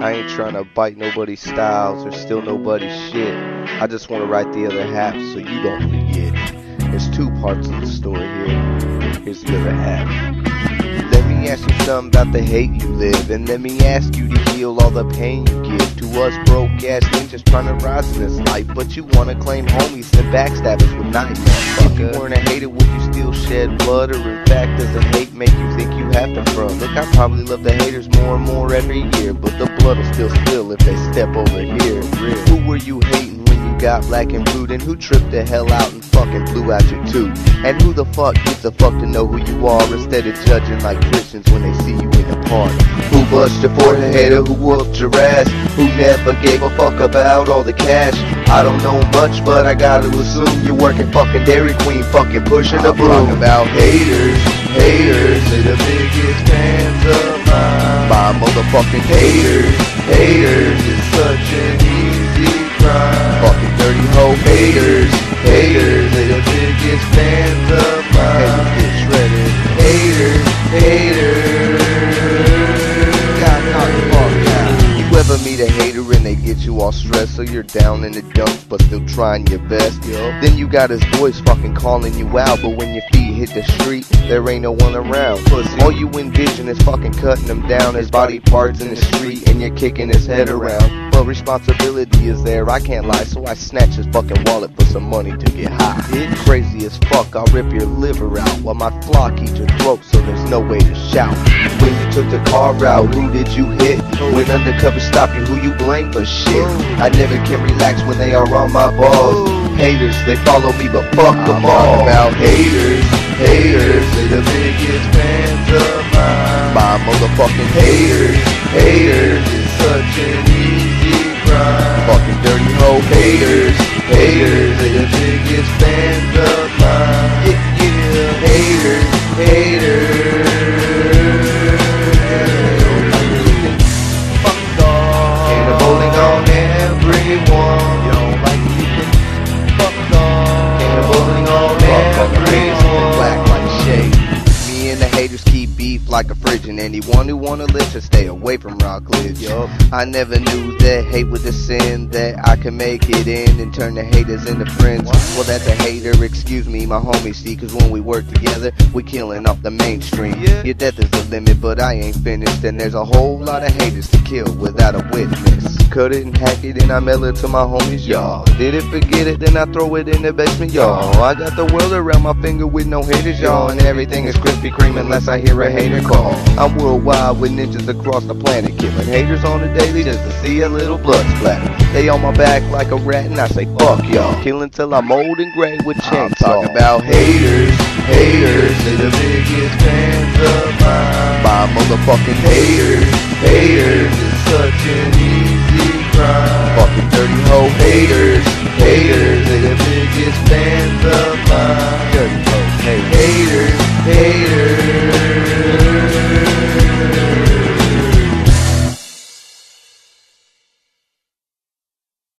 I ain't trying to bite nobody's styles or steal nobody's shit. I just want to write the other half so you don't forget. There's two parts of the story here. Here's the other half. Let me ask you something about the hate you live, and let me ask you to heal all the pain you give to us broke ass ninjas trying to rise in this life. But you wanna claim homies and backstab us with knives. If you weren't a hater, would you still shed blood, or in fact does the hate make you think you Look, I probably love the haters more and more every year, but the blood will still spill if they step over here. Who were? Got black and blue, then who tripped the hell out and fucking blew out your tooth? And who the fuck gives a fuck to know who you are instead of judging like Christians when they see you in the park? Who bust your forehead or who whooped your ass? Who never gave a fuck about all the cash? I don't know much, but I gotta assume you're working fucking Dairy Queen, fucking pushing a broom. about haters, haters, they're the biggest fans of mine. My motherfucking haters, haters, it's such an easy crime. Fucking dirty hoe haters, haters, they the biggest fans of mine. Get shredded. Haters, haters. God, knock the fuck out. You ever meet a hater and they get you all stressed so you're down in the dumps but still trying your best? Yo. Then you got his voice fucking calling you out, but when your feet hit the street, there ain't no one around. Pussy. All you envision is fucking cutting him down, his body parts in the street, and you're kicking his head around. But responsibility is there, I can't lie, so I snatch his fucking wallet for some money to get high. It's crazy as fuck, I'll rip your liver out while my flock eats your throat so there's no way to shout. When you took the car out, who did you hit? When undercover stop you, who you blame for shit? I never can relax when they are on my balls. Haters, they follow me, but fuck them all. about haters, haters, motherfucking haters, haters, it's such an easy crime. Fucking dirty hoe haters, haters, they the biggest fans of like a fridge, and anyone who wanna live should stay away from Rockledge. Yup. I never knew that hate was a sin, that I could make it in and turn the haters into friends. Well, that's a hater, excuse me, my homie, see, cause when we work together, we killing off the mainstream. Your death is the limit, but I ain't finished, and there's a whole lot of haters to kill without a witness. Cut it and hack it, and I mail it to my homies, y'all. Did it, forget it, then I throw it in the basement, y'all. I got the world around my finger with no haters, y'all, and everything is Krispy Kreme unless I hear a hater call. I'm worldwide with ninjas across the planet, killing haters on the daily just to see a little blood splatter. They on my back like a rat, and I say fuck y'all. Killing till I'm old and gray with chainsaw. Talk about haters, haters, they're the biggest fans of mine. My motherfucking haters, haters, it's such an easy crime. Fucking dirty hoe haters,